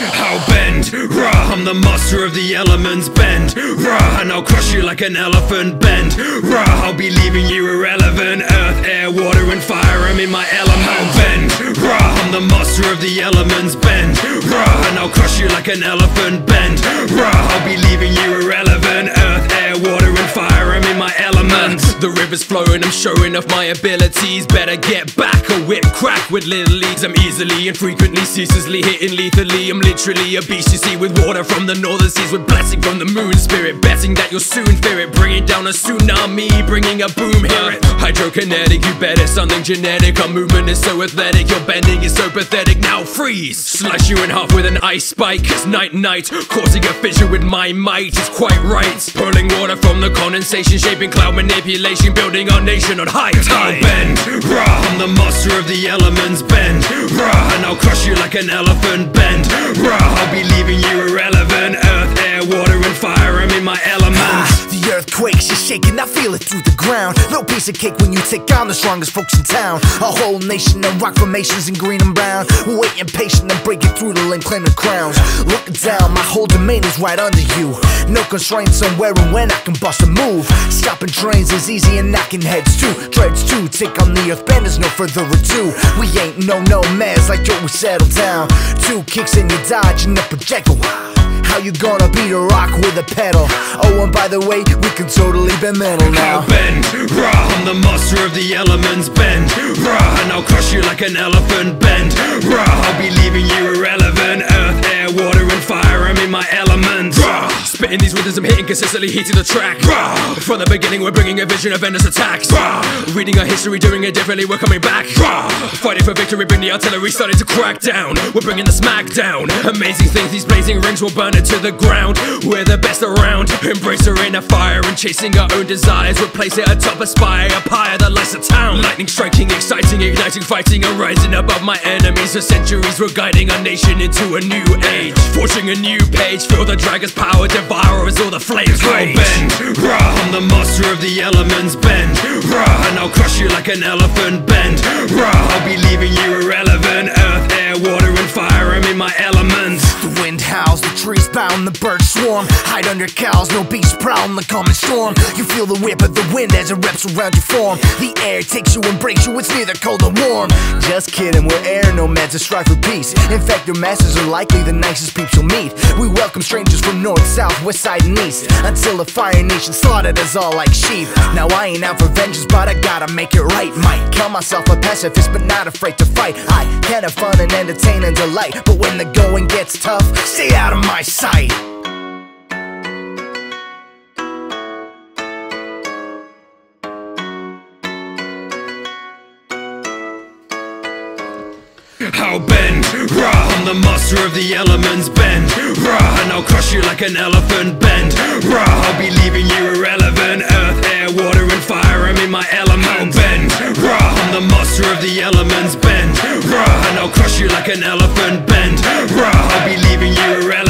I'll bend, rah, I'm the master of the elements, bend, rah, and I'll crush you like an elephant, bend, rah, I'll be leaving you irrelevant, earth, air, water, and fire, I'm in my element, I'll bend, rah, I'm the master of the elements, bend, rah, and I'll crush you like an elephant, bend, rah, I'll be leaving you irrelevant, The river's flowing, I'm showing off my abilities, better get back, a whip crack with little leagues, I'm easily and frequently, ceaselessly hitting lethally, I'm literally a beast you see with water from the northern seas. With blessing from the moon spirit betting that you'll soon fear it. Bringing down a tsunami bringing a boom hear it. Hydrokinetic you bet it's something genetic. Our movement is so athletic. Your bending is so pathetic. Now freeze. Slice you in half with an ice spike cause night night causing a fissure with my might is quite right. Pulling water from the condensation shaping cloud manipulation building our nation on high tide. Bend rah I'm the master of the elements bend rah and I'll crush you like an elephant bend. Rah I'll be leaving you irrelevant Earth, air, water, and fire, I'm in my element ah, The earth quakes, you're shaking, I feel it through the ground. No piece of cake when you take on the strongest folks in town. A whole nation of rock formations in green and brown Waiting patient and breaking through the lane, claiming crowns. Looking down, my whole domain is right under you. No constraints on where and when I can bust a move. Stopping trains is easy and knocking heads too. Dreads too, take on the earth bend, there's no further ado. We ain't no nomads like yo, we settle down. Two kicks and you dodging the projectile. How you gonna beat a rock with a pedal? Oh, and by the way, we can totally bend metal now. I'll bend, rah, I'm the master of the elements, bend, rah, and I'll crush you like an elephant, bend, Spitting these rhythms, I'm hitting consistently, heating the track, rah. From the beginning, we're bringing a vision of endless attacks, rah. Reading our history, doing it differently, we're coming back, rah. Fighting for victory, bring the artillery, starting to crack down, we're bringing the smack down. Amazing things, these blazing rings will burn it to the ground. We're the best around, embrace our inner fire and chasing our own desires. We'll place it atop a spire, up higher than lights of town. Lightning striking, exciting, igniting, fighting, and rising above my enemies. For centuries, we're guiding our nation into a new age. Forging a new page, feel the dragon's power, devour as all the flames rage. bend, rah, I'm the master of the elements, bend, rah, and I'll crush you like an elephant, bend, rah, I'll be leaving you irrelevant, earth, air, water, and fire, I'm in my element. The wind howls, the trees bound, the birds swarm, hide under cows, no beast prowling the common storm. You feel the whip of the wind as it wraps around your form. The air takes you and breaks you, it's neither cold nor warm. Just kidding, we're air nomads that strive for peace. In fact, your masters are likely the nicest peeps you'll meet. We welcome strangers from north, south, west side, and east. Until the fire nation slaughtered us all like sheep. Now I ain't out for vengeance, but I gotta make it right. Might call myself a pacifist, but not afraid to fight. I can have fun and entertain and delight. But when the going gets tough, stay out of my sight. How Ben Rah I'm the master of the elements Bend, Rah And I'll crush you like an elephant Bend. Rah I'll be leaving you irrelevant. Earth, air, water and fire I'm in my element. How Ben Rah I'm the master of the elements Bend Rah And I'll crush you like an elephant Bend. Rah I'll be leaving you irrelevant.